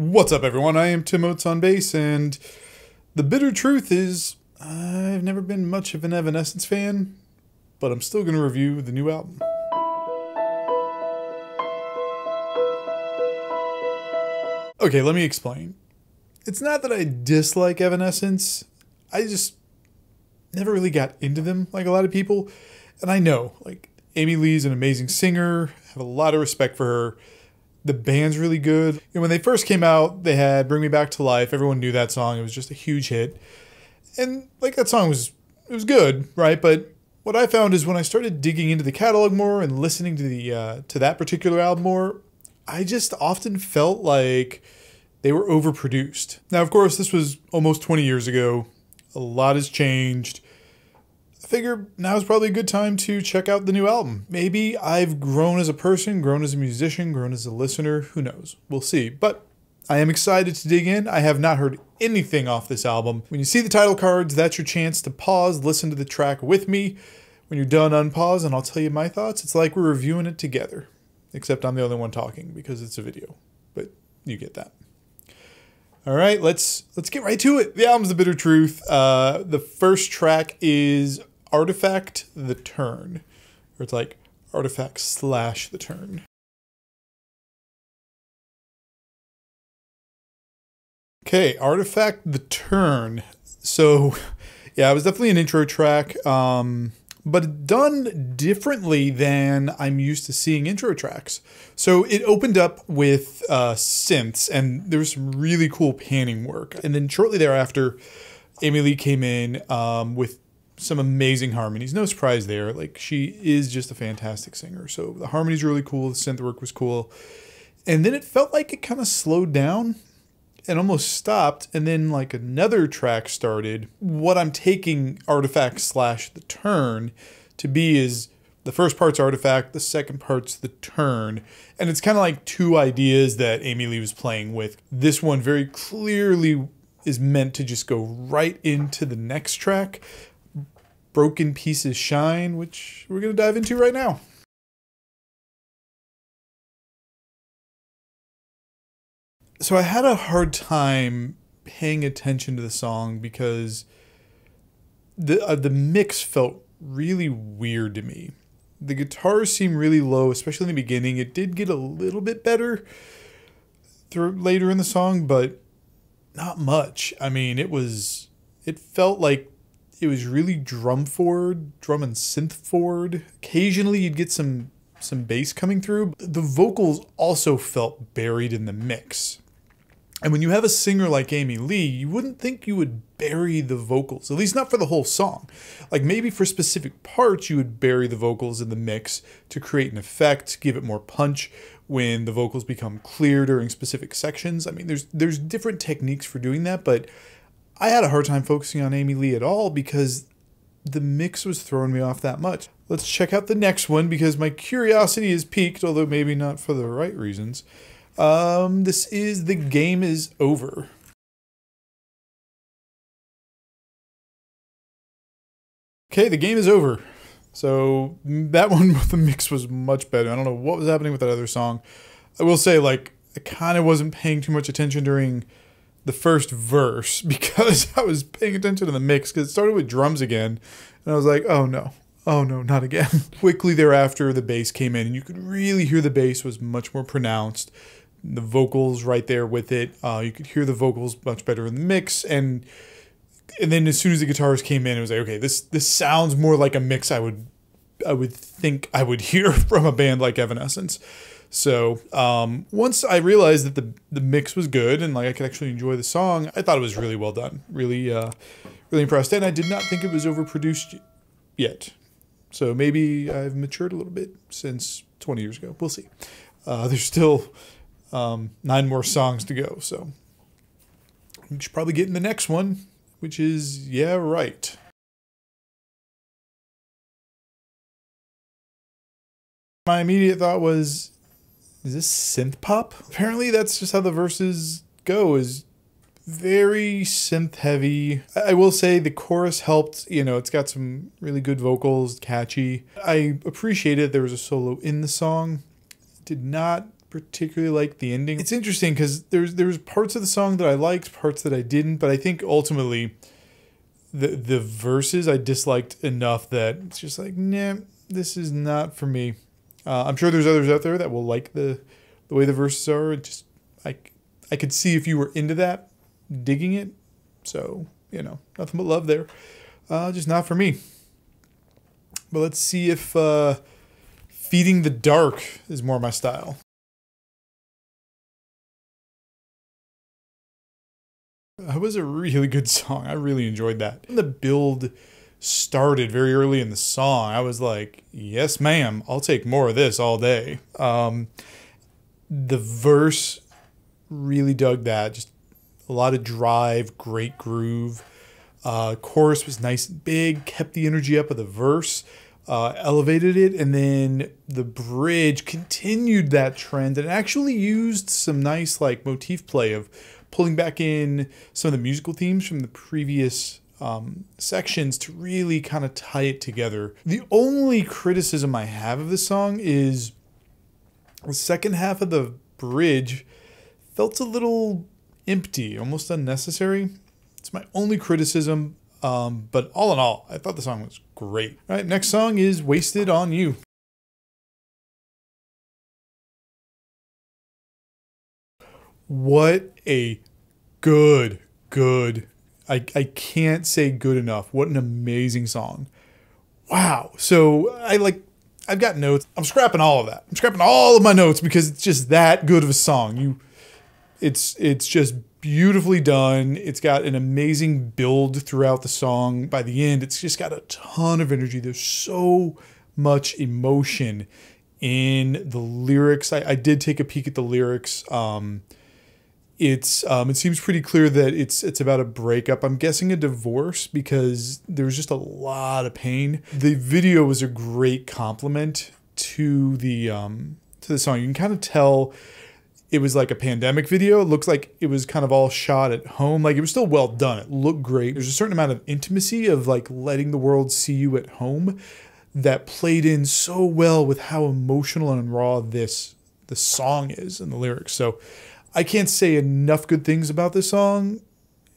What's up, everyone? I am Tim Oates on bass, and the bitter truth is I've never been much of an Evanescence fan, but I'm still going to review the new album. Okay, let me explain. It's not that I dislike Evanescence, I just never really got into them like a lot of people. And I know, like, Amy Lee's an amazing singer, I have a lot of respect for her the band's really good. And when they first came out, they had Bring Me Back to Life. Everyone knew that song. It was just a huge hit. And like that song was it was good, right? But what I found is when I started digging into the catalog more and listening to the uh, to that particular album more, I just often felt like they were overproduced. Now, of course, this was almost 20 years ago. A lot has changed figure now is probably a good time to check out the new album. Maybe I've grown as a person, grown as a musician, grown as a listener. Who knows? We'll see. But I am excited to dig in. I have not heard anything off this album. When you see the title cards, that's your chance to pause, listen to the track with me. When you're done, unpause, and I'll tell you my thoughts. It's like we're reviewing it together, except I'm the only one talking because it's a video. But you get that. All right, let's let's get right to it. The album's The Bitter Truth. Uh, the first track is artifact the turn. Or it's like artifact slash the turn. Okay, artifact the turn. So, yeah, it was definitely an intro track, um, but done differently than I'm used to seeing intro tracks. So it opened up with uh, synths, and there was some really cool panning work. And then shortly thereafter, Amy Lee came in um, with some amazing harmonies. No surprise there. Like she is just a fantastic singer. So the harmonies really cool. The synth work was cool. And then it felt like it kind of slowed down and almost stopped. And then like another track started. What I'm taking artifact slash the turn to be is the first part's artifact, the second part's the turn. And it's kind of like two ideas that Amy Lee was playing with. This one very clearly is meant to just go right into the next track Broken Pieces Shine, which we're going to dive into right now. So I had a hard time paying attention to the song because the uh, the mix felt really weird to me. The guitars seemed really low, especially in the beginning. It did get a little bit better through later in the song, but not much. I mean, it was it felt like it was really drum forward, drum and synth forward. Occasionally you'd get some some bass coming through. The vocals also felt buried in the mix. And when you have a singer like Amy Lee, you wouldn't think you would bury the vocals, at least not for the whole song. Like maybe for specific parts, you would bury the vocals in the mix to create an effect, give it more punch when the vocals become clear during specific sections. I mean, there's there's different techniques for doing that, but I had a hard time focusing on Amy Lee at all because the mix was throwing me off that much. Let's check out the next one because my curiosity is piqued, although maybe not for the right reasons. Um, this is The Game is Over. Okay, the game is over. So that one, with the mix was much better. I don't know what was happening with that other song. I will say, like, I kind of wasn't paying too much attention during the first verse because I was paying attention to the mix because it started with drums again. And I was like, oh no, oh no, not again. Quickly thereafter, the bass came in and you could really hear the bass was much more pronounced. The vocals right there with it. Uh, you could hear the vocals much better in the mix. And and then as soon as the guitars came in, it was like, okay, this this sounds more like a mix I would I would think I would hear from a band like Evanescence. So um, once I realized that the the mix was good and like I could actually enjoy the song, I thought it was really well done. Really, uh, really impressed, and I did not think it was overproduced yet. So maybe I've matured a little bit since 20 years ago. We'll see. Uh, there's still um, nine more songs to go, so we should probably get in the next one, which is yeah right. My immediate thought was is this synth pop? Apparently that's just how the verses go is very synth heavy. I will say the chorus helped, you know, it's got some really good vocals, catchy. I appreciated there was a solo in the song. Did not particularly like the ending. It's interesting because there's there's parts of the song that I liked, parts that I didn't, but I think ultimately the the verses I disliked enough that it's just like, nah, this is not for me. Uh, I'm sure there's others out there that will like the the way the verses are. It just I I could see if you were into that, digging it. So you know, nothing but love there. Uh, just not for me. But let's see if uh, feeding the dark is more my style. That was a really good song. I really enjoyed that. The build started very early in the song, I was like, yes, ma'am, I'll take more of this all day. Um, the verse really dug that. Just a lot of drive, great groove. Uh, chorus was nice and big, kept the energy up of the verse, uh, elevated it, and then the bridge continued that trend and actually used some nice like motif play of pulling back in some of the musical themes from the previous um, sections to really kind of tie it together. The only criticism I have of this song is the second half of the bridge felt a little empty, almost unnecessary. It's my only criticism. Um, but all in all, I thought the song was great. All right, next song is Wasted on You. What a good, good. I, I can't say good enough. What an amazing song. Wow. So I like I've got notes. I'm scrapping all of that. I'm scrapping all of my notes because it's just that good of a song. You it's it's just beautifully done. It's got an amazing build throughout the song. By the end, it's just got a ton of energy. There's so much emotion in the lyrics. I, I did take a peek at the lyrics. Um, it's um, it seems pretty clear that it's it's about a breakup. I'm guessing a divorce because there's just a lot of pain. The video was a great compliment to the um, to the song. You can kind of tell it was like a pandemic video. It looks like it was kind of all shot at home. Like it was still well done. It looked great. There's a certain amount of intimacy of like letting the world see you at home that played in so well with how emotional and raw this the song is and the lyrics. So I can't say enough good things about this song.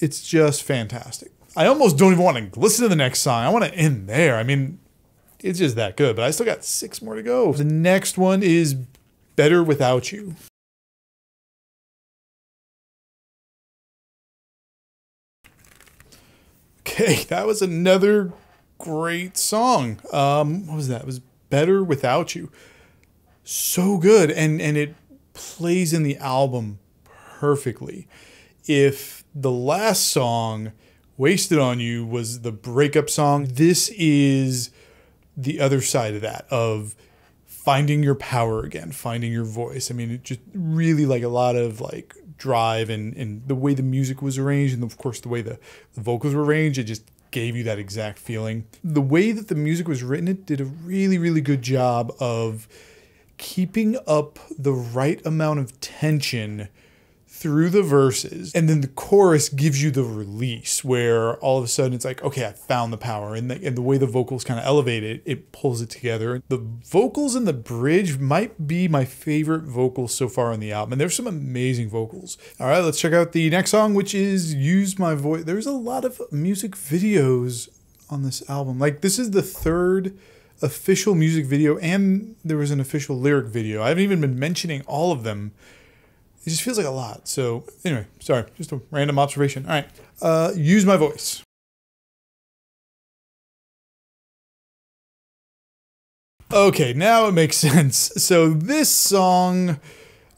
It's just fantastic. I almost don't even want to listen to the next song. I want to end there. I mean, it's just that good, but I still got six more to go. The next one is Better Without You. Okay, that was another great song. Um, what was that? It was Better Without You. So good. And and it plays in the album perfectly. If the last song, Wasted on You, was the breakup song, this is the other side of that, of finding your power again, finding your voice. I mean, it just really like a lot of like drive and, and the way the music was arranged, and of course, the way the, the vocals were arranged, it just gave you that exact feeling. The way that the music was written, it did a really, really good job of keeping up the right amount of tension through the verses. And then the chorus gives you the release where all of a sudden it's like okay i found the power. And the, and the way the vocals kind of elevate it it pulls it together. The vocals in the bridge might be my favorite vocals so far on the album. And there's some amazing vocals. All right let's check out the next song which is use my voice. There's a lot of music videos on this album. Like this is the third official music video and there was an official lyric video. I haven't even been mentioning all of them. It just feels like a lot. So anyway, sorry, just a random observation. All right, uh, use my voice. Okay, now it makes sense. So this song,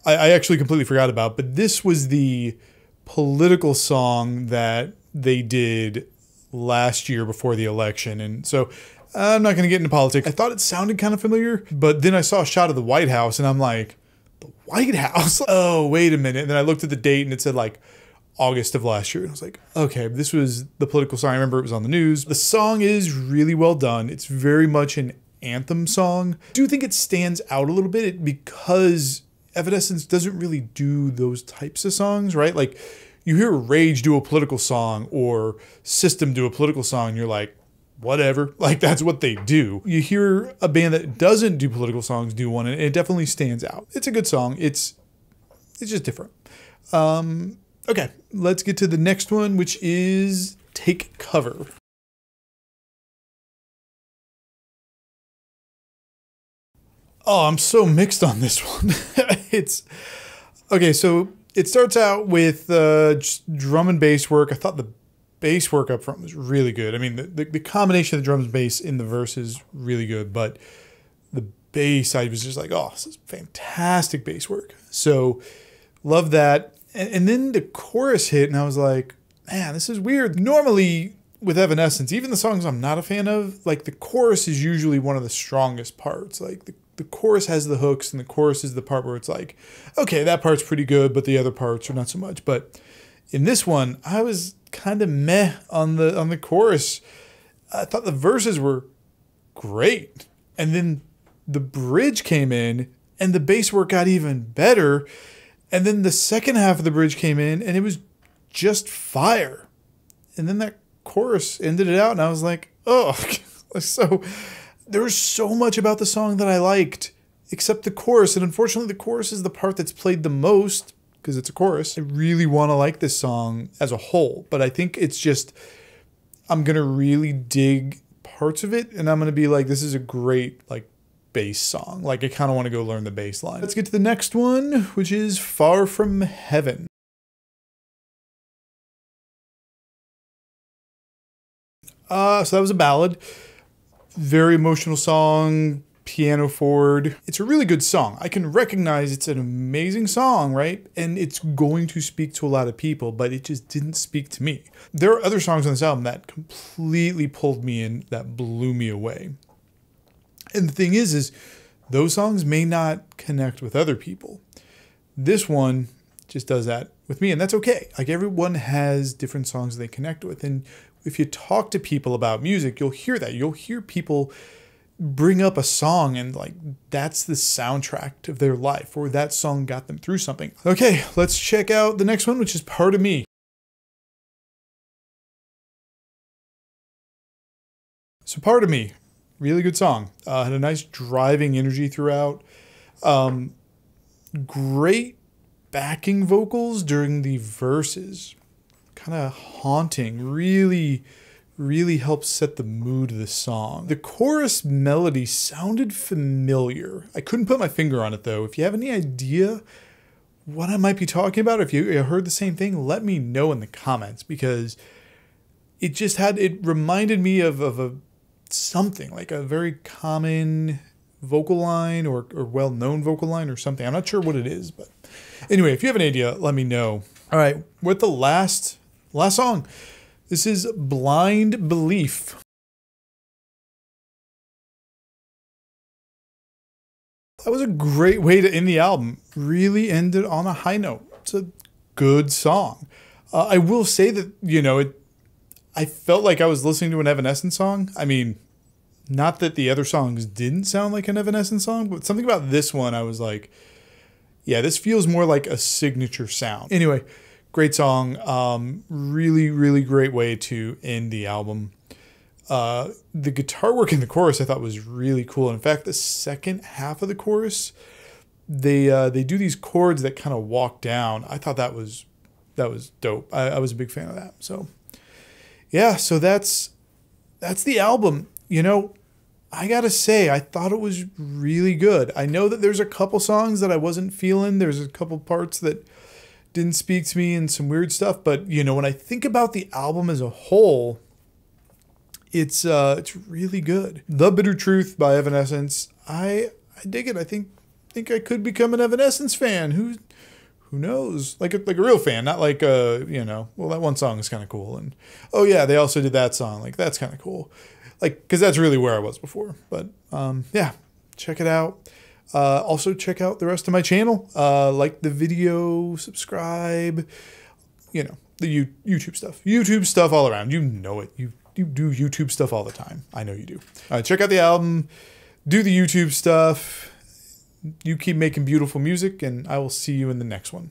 I, I actually completely forgot about, but this was the political song that they did last year before the election, and so I'm not going to get into politics. I thought it sounded kind of familiar, but then I saw a shot of the White House and I'm like, the White House? Oh, wait a minute. And then I looked at the date and it said like August of last year. And I was like, okay, this was the political song. I remember it was on the news. The song is really well done. It's very much an anthem song. I do think it stands out a little bit because Evanescence doesn't really do those types of songs, right? Like you hear Rage do a political song or System do a political song, and you're like, whatever. Like that's what they do. You hear a band that doesn't do political songs do one, and it definitely stands out. It's a good song. It's it's just different. Um, okay, let's get to the next one, which is Take Cover. Oh, I'm so mixed on this one. it's okay. So it starts out with uh, drum and bass work. I thought the bass work up front was really good. I mean, the, the, the combination of the drums and bass in the verse is really good, but the bass I was just like, oh, this is fantastic bass work. So love that. And, and then the chorus hit, and I was like, man, this is weird. Normally with Evanescence, even the songs I'm not a fan of, like the chorus is usually one of the strongest parts. Like the the chorus has the hooks and the chorus is the part where it's like, okay, that part's pretty good, but the other parts are not so much. But in this one, I was kind of meh on the on the chorus. I thought the verses were great. And then the bridge came in and the bass work got even better. And then the second half of the bridge came in and it was just fire. And then that chorus ended it out and I was like, oh, so there was so much about the song that I liked, except the chorus. And unfortunately, the chorus is the part that's played the most because it's a chorus. I really want to like this song as a whole, but I think it's just, I'm to really dig parts of it and I'm to be like, this is a great, like, bass song. Like, I kind of want to go learn the bass line. Let's get to the next one, which is Far From Heaven. Uh, so that was a ballad very emotional song, piano forward. It's a really good song. I can recognize it's an amazing song, right? And it's going to speak to a lot of people, but it just didn't speak to me. There are other songs on this album that completely pulled me in, that blew me away. And the thing is, is those songs may not connect with other people. This one just does that with me, and that's okay. Like everyone has different songs they connect with, and if you talk to people about music, you'll hear that. You'll hear people bring up a song and like that's the soundtrack of their life or that song got them through something. Okay, let's check out the next one, which is Part of Me. So, Part of Me, really good song. Uh, had a nice driving energy throughout. Um, great backing vocals during the verses kind of haunting, really, really helps set the mood of the song. The chorus melody sounded familiar. I couldn't put my finger on it though. If you have any idea what I might be talking about, if you heard the same thing, let me know in the comments because it just had, it reminded me of, of a something like a very common vocal line or, or well known vocal line or something. I'm not sure what it is, but anyway, if you have an idea, let me know. All right, with the last Last song. This is Blind Belief. That was a great way to end the album. Really ended on a high note. It's a good song. Uh, I will say that, you know, it. I felt like I was listening to an Evanescence song. I mean, not that the other songs didn't sound like an Evanescence song, but something about this one I was like, yeah, this feels more like a signature sound. Anyway, great song. Um, really, really great way to end the album. Uh, the guitar work in the chorus I thought was really cool. In fact, the second half of the chorus, they uh, they do these chords that kind of walk down. I thought that was that was dope. I, I was a big fan of that. So yeah, so that's that's the album. You know, I gotta say, I thought it was really good. I know that there's a couple songs that I wasn't feeling. There's a couple parts that didn't speak to me and some weird stuff. But you know, when I think about the album as a whole, it's uh, it's really good. The Bitter Truth by Evanescence. I I dig it. I think think I could become an Evanescence fan. Who who knows? Like a, like a real fan, not like a you know. Well, that one song is kind of cool, and oh yeah, they also did that song. Like that's kind of cool. Like because that's really where I was before. But um, yeah, check it out. Uh, also, check out the rest of my channel. Uh, like the video, subscribe. You know the U- YouTube stuff. YouTube stuff all around. You know it. You you do YouTube stuff all the time. I know you do. Uh, check out the album. Do the YouTube stuff. You keep making beautiful music, and I will see you in the next one.